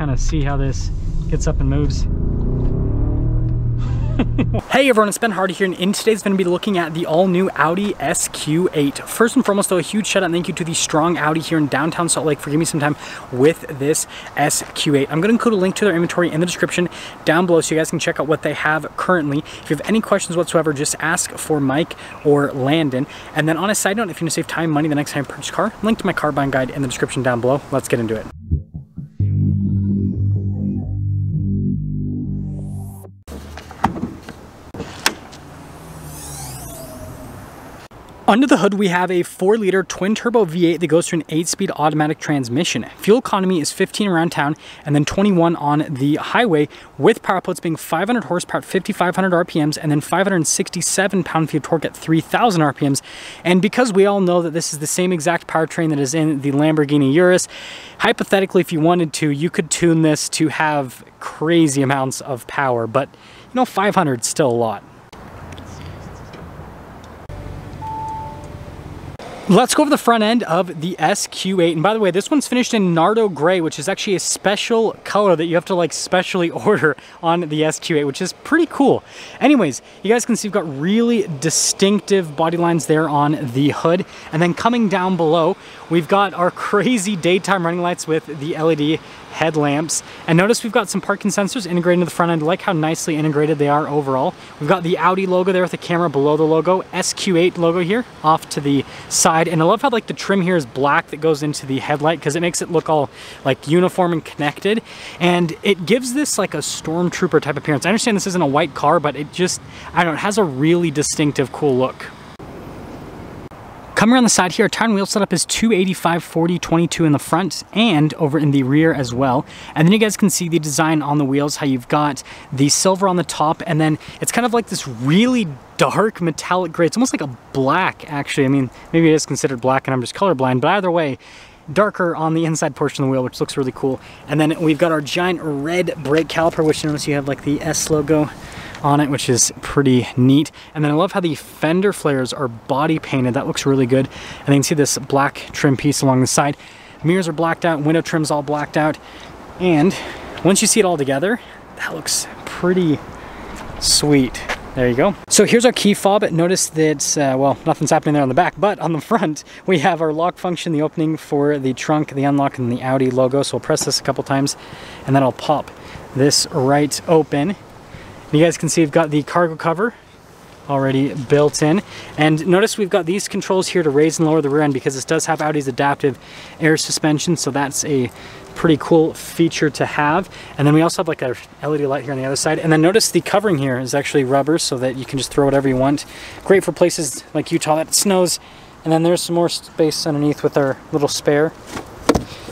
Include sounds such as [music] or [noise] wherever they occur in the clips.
kind of see how this gets up and moves. [laughs] hey everyone, it's Ben Hardy here, and in today's going to be looking at the all-new Audi SQ8. First and foremost, though, a huge shout out and thank you to the Strong Audi here in downtown Salt Lake for giving me some time with this SQ8. I'm going to include a link to their inventory in the description down below so you guys can check out what they have currently. If you have any questions whatsoever, just ask for Mike or Landon. And then on a side note, if you want to save time, money the next time you purchase a car, link to my car buying guide in the description down below. Let's get into it. Under the hood, we have a 4-liter twin-turbo V8 that goes through an 8-speed automatic transmission. Fuel economy is 15 around town and then 21 on the highway, with power outputs being 500 horsepower at 5,500 RPMs and then 567 pound-feet of torque at 3,000 RPMs. And because we all know that this is the same exact powertrain that is in the Lamborghini Urus, hypothetically, if you wanted to, you could tune this to have crazy amounts of power, but you know, 500 is still a lot. Let's go over the front end of the SQ8. And by the way, this one's finished in Nardo Gray, which is actually a special color that you have to like specially [laughs] order on the SQ8, which is pretty cool. Anyways, you guys can see we've got really distinctive body lines there on the hood. And then coming down below, we've got our [laughs] crazy daytime running lights with the LED headlamps. And notice we've got some parking sensors integrated into the front end. I like how nicely integrated they are overall. We've got the Audi logo there with the camera below the logo, SQ8 logo here off to the side. And I love how like the trim here is black that goes into the headlight because it makes it look all like uniform and connected. And it gives this like a stormtrooper type appearance. I understand this isn't a white car, but it just, I don't know, it has a really distinctive cool look. Coming around the side here, our tire and wheel setup is 285 40 22 in the front and over in the rear as well. And then you guys can see the design on the wheels, how you've got the silver on the top and then it's kind of like this really dark metallic gray. It's almost like a black actually. I mean, maybe it is considered black and I'm just colorblind, but either way, darker on the inside portion of the wheel, which looks really cool. And then we've got our giant red brake caliper, which notice you have like the S logo on it, which is pretty neat. And then I love how the fender flares are body painted. That looks really good. And then you can see this black trim piece along the side. Mirrors are blacked out, window trim's all blacked out. And once you see it all together, that looks pretty sweet. There you go. So here's our key fob. Notice that, uh, well, nothing's happening there on the back, but on the [laughs] front, we have our lock function, the opening for the trunk, the unlock, and the Audi logo. So we'll press this a couple times, and then I'll pop this right open. You guys can see we've got the cargo cover already built in. And notice we've got these controls here to raise and lower the rear end because this does have Audi's adaptive air suspension. So that's a pretty cool feature to have. And then we also have like a LED light here on the other side. And then notice the covering here is actually rubber so that you can just throw whatever you want. Great for places like Utah that snows. And then there's some more space underneath with our little spare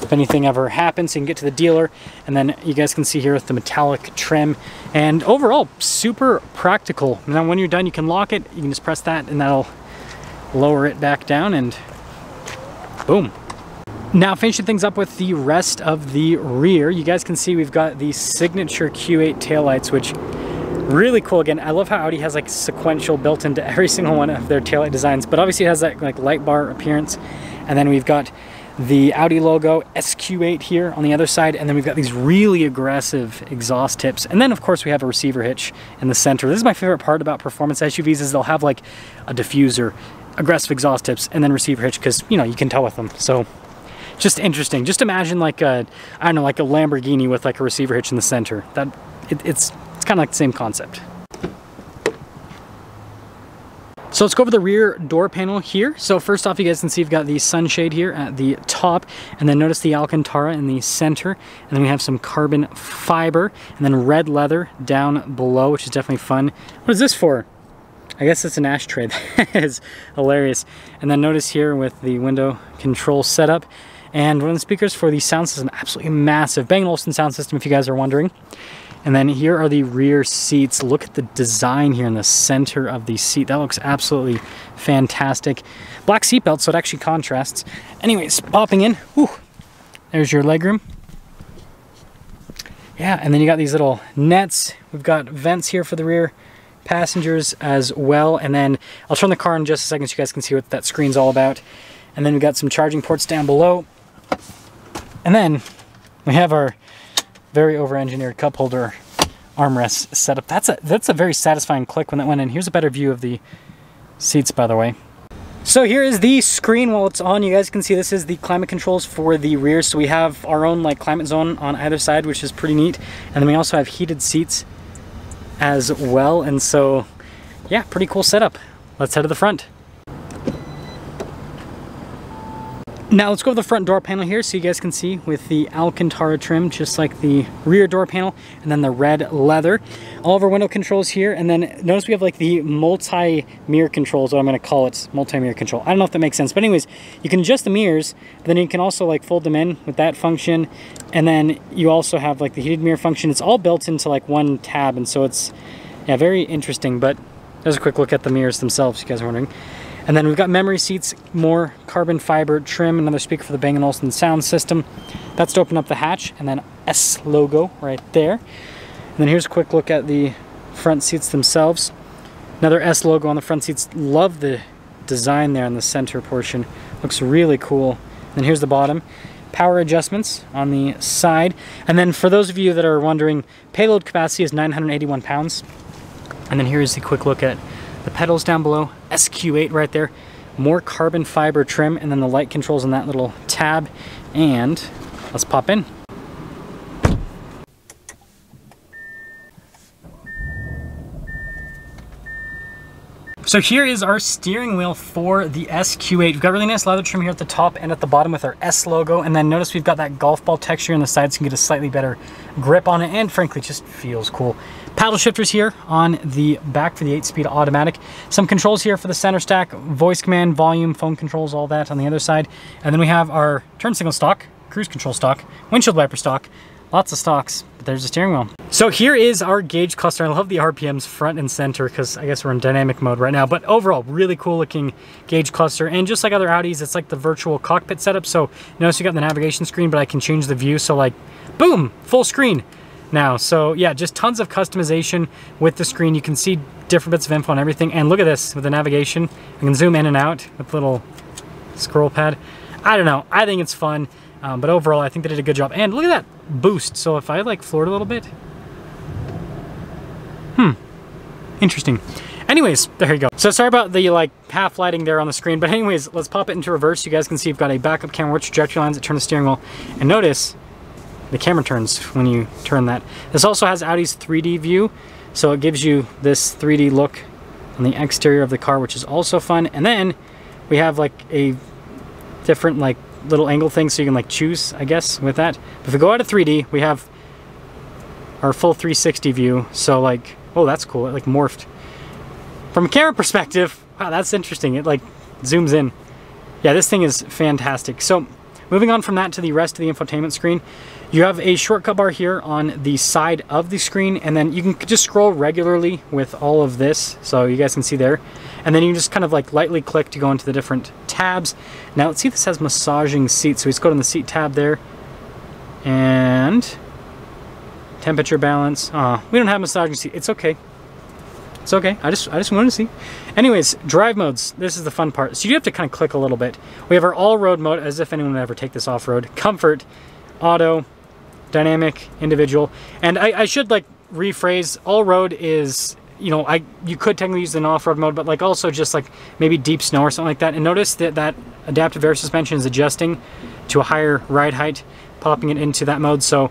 if anything ever happens. You can get to the dealer and then you guys can see here with the metallic trim and overall super practical. And then when you're done you can lock it, you can just press that and that'll lower it back down and boom. Now finishing things up with the rest of the rear, you guys can see we've got the signature Q8 taillights which really cool again i love how audi has like sequential built into [laughs] every single one of their taillight designs but obviously it has that like light bar appearance and then we've got the Audi logo SQ8 here on the other side and then we've got these really aggressive exhaust tips and then of course we have a receiver hitch in the center. This is my favorite part about performance SUVs is they'll have like a diffuser, aggressive exhaust tips and then receiver hitch because you know you can tell with them. So just interesting. Just imagine like a I don't know like a Lamborghini with like a receiver hitch in the center. That it, it's it's kind of like the same concept. So let's go over the rear door panel here. So first off, you guys can see you've got the sunshade here at the top, and then notice the Alcantara in the center, and then we have some carbon fiber, and then red leather down below, which is definitely fun. What is this for? I guess it's an ashtray. [laughs] that is hilarious. And then notice here with the window control setup, and one of the speakers for the sound system, absolutely massive. Bang & Olufsen sound system, if you guys are wondering. And then here are the rear seats. Look at the design here in the center of the seat. That looks absolutely fantastic. Black seatbelt, so it actually contrasts. Anyways, popping in, whew, there's your legroom. Yeah, and then you got these little nets. We've got vents here for the rear passengers as well. And then I'll turn the car in just a second so you guys can see what that screen's all about. And then we've got some charging ports down below. And then we have our very over-engineered cup holder armrest setup. That's a that's a very satisfying click when that went in. Here's a better view of the seats, by the way. So here is the screen while it's on. You guys can see this is the climate controls for the rear. So we have our own like climate zone on either side, which is pretty neat. And then we also have heated seats as well. And so, yeah, pretty cool setup. Let's head to the front. Now let's go to the front door panel here so you guys can see with the Alcantara trim, just like the rear door panel, and then the red leather. All of our window controls here, and then notice we have like the multi-mirror controls, what I'm gonna call it, multi-mirror control. I don't know if that makes sense, but anyways, you can adjust the mirrors, then you can also like fold them in with that function, and then you also have like the heated mirror function. It's all built into like one tab, and so it's, yeah, very interesting, but there's a quick look at the mirrors themselves, you guys are wondering. And then we've got memory seats, more carbon fiber trim, another speaker for the Bang & Olufsen sound system. That's to open up the hatch, and then S logo right there. And then here's a quick look at the front seats themselves. Another S logo on the front seats. Love the design there in the center portion. Looks really cool. And here's the bottom. Power adjustments on the side. And then for those of you that are wondering, payload capacity is 981 pounds. And then here's a quick look at the pedals down below, SQ8 right there, more carbon fiber trim, and then the light controls in that little tab. And let's pop in. So here is our steering wheel for the SQ8. We've got really nice leather trim here at the top and at the bottom with our S logo. And then notice we've got that golf ball texture on the sides so can get a slightly better grip on it. And frankly, just feels cool. Paddle shifters here on the back for the 8-speed automatic. Some controls here for the center stack, voice command, volume, phone controls, all that on the other side. And then we have our turn signal stock, cruise control stock, windshield wiper stock, lots of stocks, but there's the steering wheel. So here is our gauge cluster. I love the RPMs front and center because I guess we're in dynamic mode right now, but overall really cool looking gauge cluster. And just like other Audis, it's like the virtual cockpit setup. So notice you got the navigation screen, but I can change the view. So like, boom, full screen now. So yeah, just tons of customization with the screen. You can see different bits of info and everything. And look at this with the navigation. I can zoom in and out with little scroll pad. I don't know. I think it's fun. Um, but overall, I think they did a good job. And look at that boost. So if I like floored a little bit. Hmm. Interesting. Anyways, there you go. So sorry about the like half lighting there on the screen, but anyways, let's pop it into reverse. You guys can see you've got a backup camera with trajectory lines that turn the steering wheel. And notice the camera turns when you turn that. This also has Audi's 3D view, so it gives you this 3D look on the exterior of the car, which is also fun. And then we have like a different like little angle thing so you can like choose, I guess, with that. If we go out of 3D, we have our full 360 view. So like, oh, that's cool. It like morphed. From a camera perspective, wow, that's interesting. It like zooms in. Yeah, this thing is fantastic. So moving on from that to the rest of the infotainment screen, you have a shortcut bar here on the side of the screen, and then you can just scroll regularly with all of this, so you guys can see there. And then you just kind of like lightly click to go into the different tabs. Now let's see if this has massaging seats. So we just go to the seat tab there, and temperature balance. Uh, we don't have massaging seat. It's okay. It's okay. I just I just wanted to see. Anyways, drive modes. This is the fun part. So you have to kind of click a little bit. We have our all-road mode, as if anyone would ever take this off-road. Comfort, auto, dynamic, individual. And I, I should like rephrase, all road is, you know, I you could technically use an off-road mode, but like also just like maybe deep snow or something like that. And notice that that adaptive air suspension is adjusting to a higher ride height, popping it into that mode. So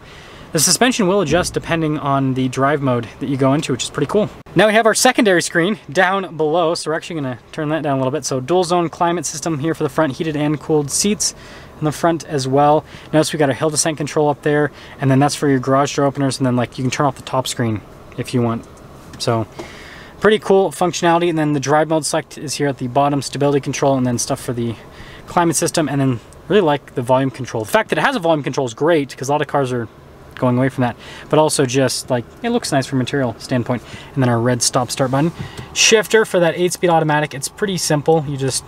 the suspension will adjust depending on the drive mode that you go into, which is pretty cool. Now we have our secondary screen down below, so we're actually gonna turn that down a little bit. So dual zone climate system here for the front, heated and cooled seats in the front as well. Notice we got a hill descent control up there, and then that's for your garage door openers, and then like you can turn off the top screen if you want. So pretty cool functionality, and then the drive mode select is here at the bottom, stability control, and then stuff for the climate system, and then really like the volume control. The fact that it has a volume control is great, because a lot of cars are going away from that, but also just like, it looks nice from material standpoint. And then our red stop start button. Shifter for that 8-speed automatic, it's pretty simple. You just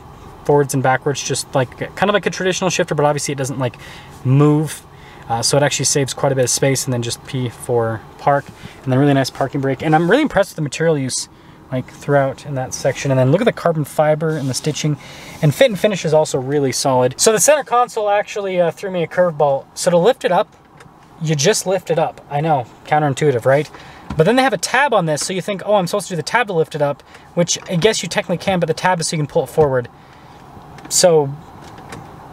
forwards and backwards, just like kind of like a traditional shifter, but obviously it doesn't like move. Uh, so it actually saves quite a bit of space and then just P for park and then really nice parking brake. And I'm really impressed with the material use like throughout in that section. And then look at the carbon fiber and the stitching and fit and finish is also really solid. So the center console actually uh, threw me a curveball. So to lift it up, you just lift it up. I know, counterintuitive, right? But then they have a tab on this, so you think, oh, I'm supposed to do the tab to lift it up, which I guess you technically can, but the tab is so you can pull it forward. So,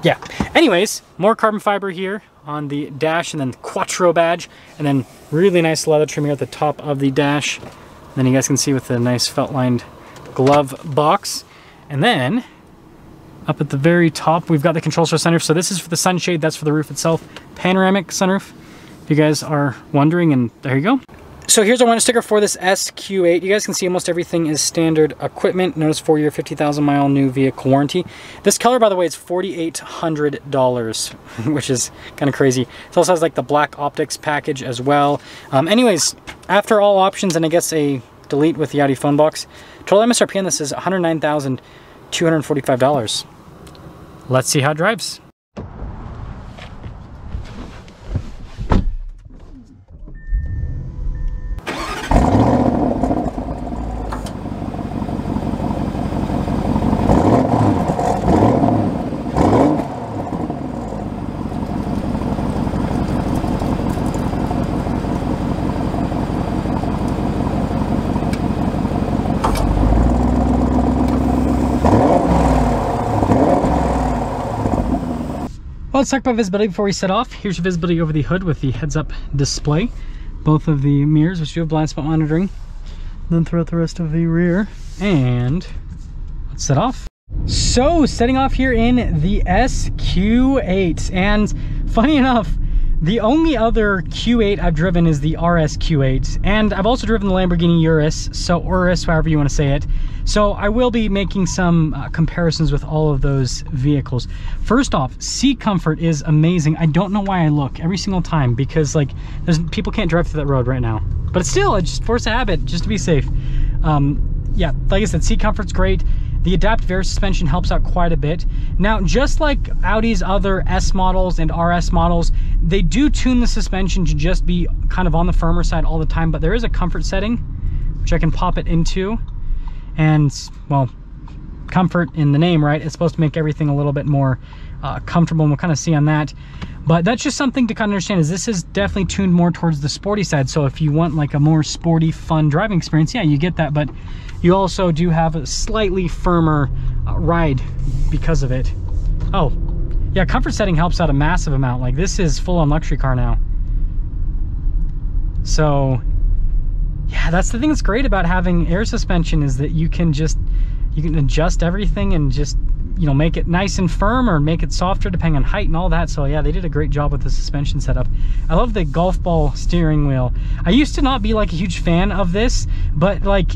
yeah. Anyways, more carbon fiber here on the dash and then Quattro badge, and then really nice leather trim here at the top of the dash. And then you guys can see with the nice felt lined glove box. And then up at the very top, we've got the control star sunroof. So this is for the sunshade, that's for the roof itself. Panoramic sunroof, if you guys are wondering, and there you go. So here's our window sticker for this SQ8. You guys can see almost everything is standard equipment. Notice four year, 50,000 mile new vehicle warranty. This color, by the way, is $4,800, [laughs] which is kind of crazy. It also has like the black optics package as well. Um, anyways, after all options and I guess a delete with the Audi phone box, total MSRP on this is $109,245. Let's see how it drives. Well, let's talk about visibility before we set off. Here's your visibility over the hood with the heads-up display. Both of the mirrors, which do have blind spot monitoring. Then throughout the rest of the rear. And let's set off. So, setting off here in the SQ8. And funny enough, the only other Q8 I've driven is the RS Q8, and I've also driven the Lamborghini Urus, so Urus, however you want to say it. So I will be making some uh, comparisons with all of those vehicles. First off, seat comfort is amazing. I don't know why I look every single time because like there's people can't drive through that road right now, but it's still I just force a habit just to be safe. Um, yeah, like I said, seat comfort's great. The adaptive air suspension helps out quite a bit. Now, just like Audi's other S models and RS models, they do tune the suspension to just be kind of on the firmer side all the time, but there is a comfort setting, which I can pop it into. And, well, comfort in the name, right? It's supposed to make everything a little bit more uh, comfortable, and we'll kind of see on that. But that's just something to kind of understand is this is definitely tuned more towards the sporty side. So if you want like a more sporty, fun driving experience, yeah, you get that. But you also do have a slightly firmer uh, ride because of it. Oh, yeah, comfort setting helps out a massive amount. Like this is full on luxury car now. So yeah, that's the thing that's great about having air suspension is that you can just, you can adjust everything and just you know, make it nice and firm or make it softer depending on height and all that. So yeah, they did a great job with the suspension setup. I love the golf ball steering wheel. I used to not be like a huge fan of this, but like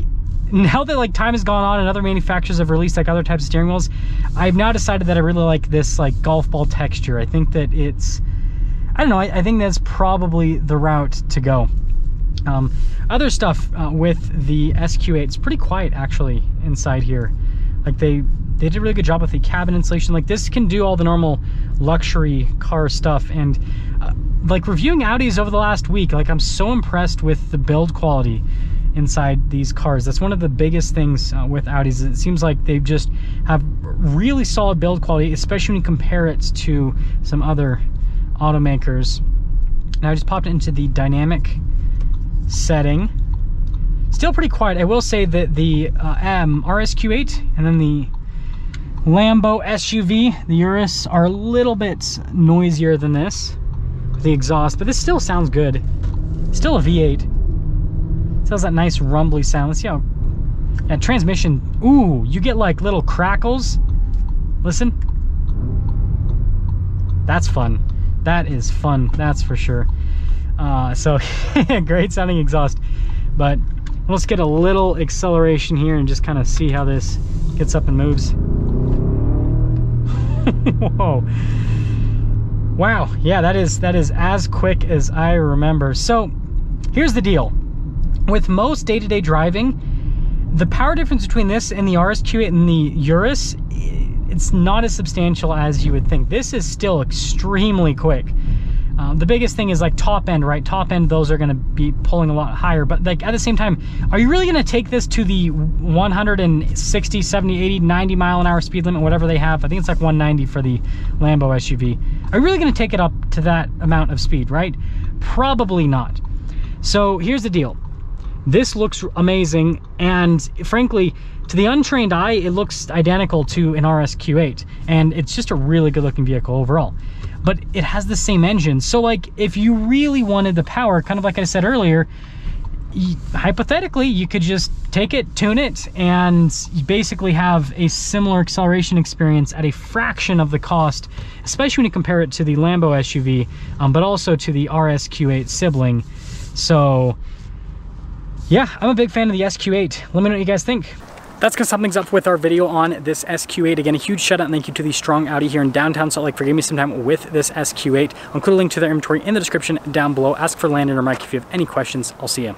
now that like time has gone on and other manufacturers have released like other types of steering wheels, I've now decided that I really like this like golf ball texture. I think that it's, I don't know, I, I think that's probably the route to go. Um, other stuff uh, with the SQ8, it's pretty quiet actually inside here. Like they they did a really good job with the cabin insulation. Like this can do all the normal luxury car stuff. And uh, like reviewing Audis over the last week, like I'm so impressed with the build quality inside these cars. That's one of the biggest things uh, with Audis. It seems like they just have really solid build quality, especially when you compare it to some other automakers. Now I just popped into the dynamic setting. Still pretty quiet. I will say that the uh, M RSQ8 and then the Lambo SUV, the Urus, are a little bit noisier than this, the exhaust, but this still sounds good. Still a V8. Still has that nice rumbly sound. Let's see how, yeah, transmission, ooh, you get like little crackles. Listen. That's fun. That is fun, that's for sure. Uh, so, [laughs] great sounding exhaust. But let's get a little acceleration here and just kind of see how this gets up and moves. [laughs] Whoa. Wow, yeah, that is that is as quick as I remember. So, here's the deal. With most day-to-day -day driving, the power difference between this and the RSQ8 and the Urus, it's not as substantial as you would think. This is still extremely quick. Um, the biggest thing is like top end, right? Top end, those are going to be pulling a lot higher. But like at the same time, are you really going to take this to the 160, 70, 80, 90 mile an hour speed limit, whatever they have? I think it's like 190 for the Lambo SUV. Are you really going to take it up to that amount of speed, right? Probably not. So here's the deal. This looks amazing, and frankly, to the untrained eye, it looks identical to an RSQ8, and it's just a really good looking vehicle overall. But it has the same engine, so like, if you really wanted the power, kind of like I said earlier, hypothetically, you could just take it, tune it, and basically have a similar acceleration experience at a fraction of the cost, especially when you compare it to the Lambo SUV, um, but also to the RSQ8 sibling. So yeah, I'm a big fan of the SQ8. Let me know what you guys think. That's gonna sum things up with our video on this SQ8. Again, a huge shout out and thank you to the Strong Audi here in downtown Salt Lake for giving me some time with this SQ8. I'll include a link to their inventory in the description down below. Ask for Landon or Mike if you have any questions. I'll see you.